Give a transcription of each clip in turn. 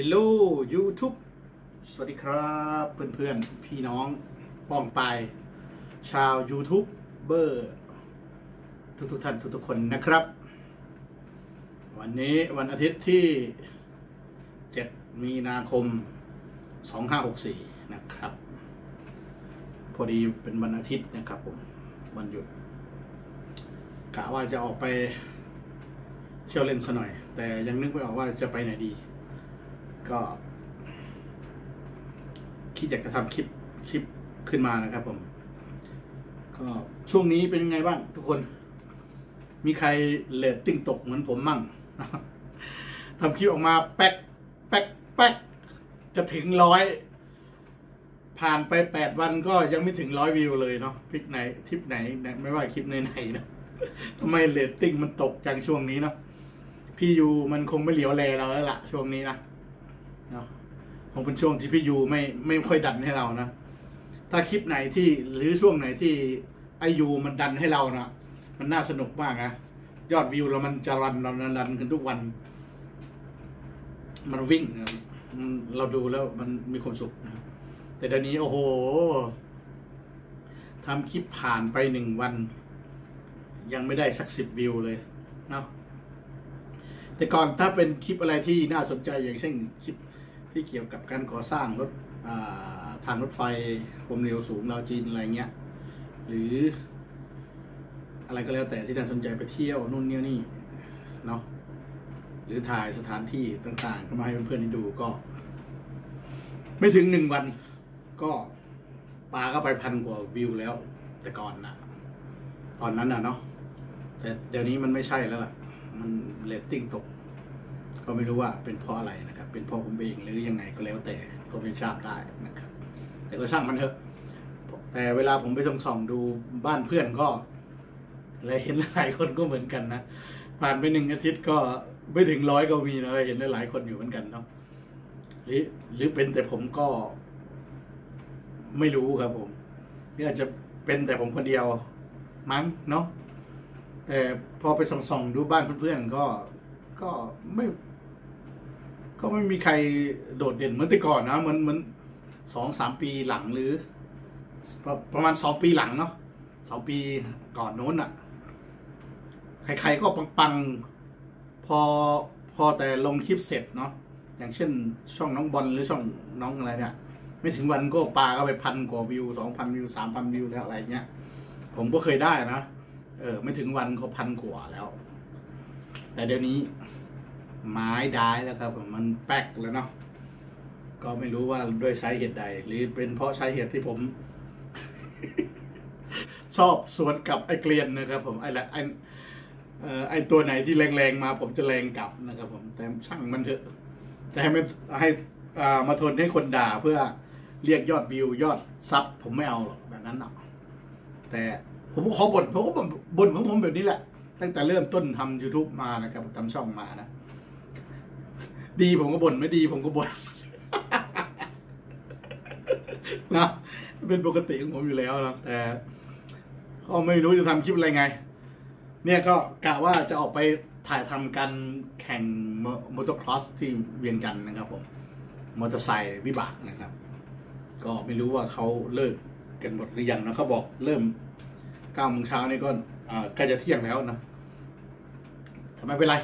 Hello YouTube สวัสดีครับเพื่อนๆ พี่น้องป้องไป ชาว YouTube เบอร์ทุกๆท่านทุกๆคนนะครับ วันนี้วันอาทิตย์ที่ 7 มีนาคม 2564 นะครับ พอดีเป็นวันอาทิตย์นะครับผม วันหยุดกะว่าจะออกไปเที่ยวเล่นซะหน่อย แต่ยังนึกไม่ออกว่าจะไปไหนดี ก็ คิดอยากจะทำคลิปคลิปขึ้นมานะครับผม ก็ช่วงนี้เป็นยังไงบ้างทุกคน มีใครเรตติ้งตกเหมือนผมมั่งทำคลิปออกมาแป๊กแป๊กแป๊กจะถึงร้อยผ่านไปแปดวันก็ยังไม่ถึงร้อยวิวเลยเนาะคลิปไหนคลิปไหน ไม่ว่าคลิปไหนๆนะทำไมเรตติ้งมันตกจังช่วงนี้เนาะพี่ยูมันคงไม่เหลียวแลเราแล้วล่ะ ช่วงนี้นะ เนาะคงเป็นช่วงที่พี่ยูไม่ไม่ค่อยดันให้เรานะ ถ้าคลิปไหนที่หรือช่วงไหนที่ไอ้ยูมันดันให้เรานะมันน่าสนุกมากนะยอดวิวเรามันจะ run run run run ขึ้นทุกวัน มันวิ่งเราดูแล้วมันมีความสุขนะแต่เดี๋ยวนี้โอ้โหทำคลิปผ่านไปหนึ่งวัน ยังไม่ได้สักสิบวิวเลยเนาะแต่ก่อนถ้าเป็นคลิปอะไรที่น่าสนใจอย่างเช่นคลิป ที่เกี่ยวกับการก่อสร้างรถทางรถไฟความเร็วสูงเราวจีนอะไรเงี้ย หรืออะไรก็แล้วแต่ที่น่าสนใจไปเที่ยวนู่นนี่นี่เนาะหรือถ่ายสถานที่ต่างๆ ก็มาให้เพื่อนๆได้ดูก็ ไม่ถึงหนึ่งวัน ก็ปลาก็ไปพันกว่าวิวแล้ว แต่ก่อนนะตอนนั้นนะเนาะแต่เดี๋ยวนี้มันไม่ใช่แล้วล่ะ มันเรตติ้งตก ก็ไม่รู้ว่าเป็นเพราะอะไรนะครับ เป็นเพราะผมเองหรือยังไงก็แล้วแต่ก็ไม่ทราบได้นะครับ แต่ก็ช่างมันเถอะ แต่เวลาผมไปส่องส่องดูบ้านเพื่อนก็และเห็นหลายคนก็เหมือนกันนะผ่านไปหนึ่งอาทิตย์ก็ไม่ถึงร้อยก็มีนะเห็นหลายคนอยู่เหมือนกันเนาะหรือหรือเป็นแต่ผมก็ไม่รู้ครับผมหรืออาจจะเป็นแต่ผมคนเดียวมั้งเนาะแต่พอไปส่องๆดูบ้านเพื่อนๆก็ก็ไม่ ก็ไม่มีใครโดดเด่นเหมือนแต่ก่อนนะเหมือนเหมือนสองสามปีหลังหรือประประมาณสองปีหลังเนาะสองปีก่อนโน้นอะ่ะ ใครๆก็ปังๆพอพอแต่ลงคลิปเสร็จเนาะอย่างเช่น ช่องน้องบอลหรือช่องน้องอะไรเนี่ย ไม่ถึงวันก็ปลาก็ไปพันกว่าวิวสองพันวิวสามพันวิวแล้วอะไรเงี้ย ผมก็เคยได้นะเออ ไม่ถึงวันก็พันกว่าแล้ว แต่เดี๋ยวนี้ ไม้ได้แล้วครับ มันแป๊กแล้วเนาะก็ไม่รู้ว่าด้วยสาเหตุใด หรือเป็นเพราะสาเหตุที่ผม ชอบสวนกับไอ้เกลียนนะครับ ผมไอ้ละไอ้ไอ้ตัวไหนที่แรงๆมาผมจะแรงกลับนะครับ ผมแต่ช่างมันเถอะ แต่ให้มันให้อ่ามาทนให้คนด่าเพื่อเรียกยอดวิวยอดซับผมไม่เอาหรอกแบบนั้นหรอกแต่ผมก็ขอบ่นผมก็บ่นบ่นของผมแบบนี้แหละ ตั้งแต่เริ่มต้นทำ YouTube มานะครับทำช่องมานะ ดีผมก็บ่นไม่ดีผมก็บ่นนะเป็นปกติของผมอยู่แล้วนะแต่ก็ไม่รู้จะทำคลิปอะไรไง เนี่ยก็กะว่าจะออกไปถ่ายทำการแข่งมอเตอร์ครอสที่เวียงจันทน์นะครับผมมอเตอร์ไซค์วิบากนะครับ ก็ไม่รู้ว่าเขาเลิกกันหมดหรือยังนะเขาบอกเริ่มเก้าโมงเช้านี่ก็ใกล้จะเที่ยงแล้วนะทำไมเป็นไร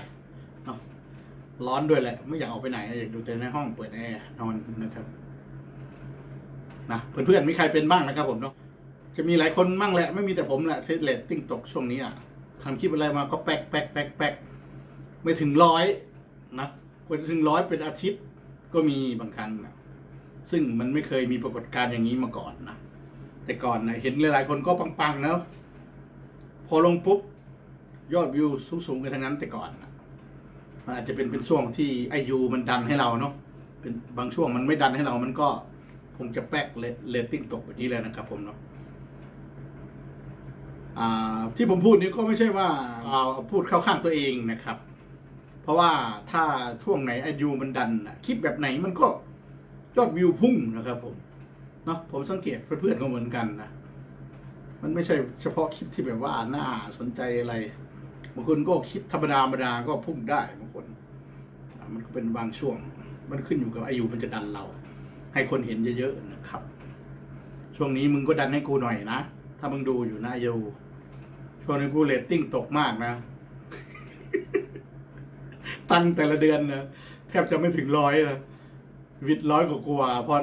ร้อนด้วยแหละ ไม่อยากออกไปไหนอยากดูแต่ในห้องเปิดแอร์นอนนะครับนะเพื่อนๆมีใครเป็นบ้างนะครับผมเนาะจะมีหลายคนมั่งแหละ ไม่มีแต่ผมแหละเทสเรตติ้งตกช่วงนี้อะทำคลิปอะไรมาก็แป๊กแป๊กแป๊กแป๊กไม่ถึงร้อยนะกว่าจะถึงร้อยเป็นอาทิตย์ก็มีบางครั้งนะซึ่งมันไม่เคยมีปรากฏการณ์อย่างนี้มาก่อนนะแต่ก่อนนะเห็นหลายๆ คนก็ปังๆแล้วพอลงปุ๊บยอดวิวสูงๆกันทั้งนั้นแต่ก่อนนะ มันอาจจะเป็นเป็นช่วงที่ไอ้ยูมันดันให้เราเนาะเป็นบางช่วงมันไม่ดันให้เรา มันก็คงจะแป๊กเรตติ้งตกแบบนี้เลยนะครับผมเนาะอ่าที่ผมพูดนี้ก็ไม่ใช่ว่าเอาพูดเข้าข้างตัวเองนะครับ เพราะว่าถ้าช่วงไหนไอ้ยูมันดันคลิปแบบไหนมันก็ยอดวิวพุ่งนะครับผมเนาะผมสังเกตเพื่อนๆก็เหมือนกันนะมันไม่ใช่เฉพาะคลิปที่แบบว่าน่าสนใจอะไรบางคนก็คลิปธรรมดาธรรมดาก็พุ่งได้บ มันก็เป็นบางช่วง มันขึ้นอยู่กับอายุมันจะดันเรา ให้คนเห็นเยอะๆนะครับ ช่วงนี้มึงก็ดันให้กูหน่อยนะ ถ้ามึงดูอยู่นะอายุช่วงนี้กูเรตติ้งตกมากนะ ตั้งแต่ละเดือนนะแทบจะไม่ถึงร้อยนะวิดร้อยกว่าๆพอ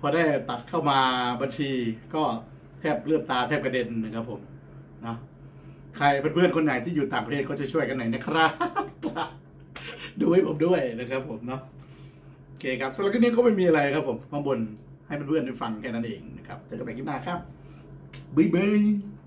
พอได้ตัดเข้ามาบัญชี ก็แทบเลือดตาแทบกระเด็นนะครับผมนะใครเพื่อนๆคนไหนที่อยู่ต่างประเทศก็จะช่วยกันหน่อยนะครับ ดูให้ผมด้วยนะครับผมเนาะโอเคครับสำหรับคลิปนี้ก็ไม่มีอะไรครับผมมาบนให้เพื่อนๆได้ฟังแค่นั้นเองนะครับเจอกันใหม่คลิปหน้าครับบ๊ายบาย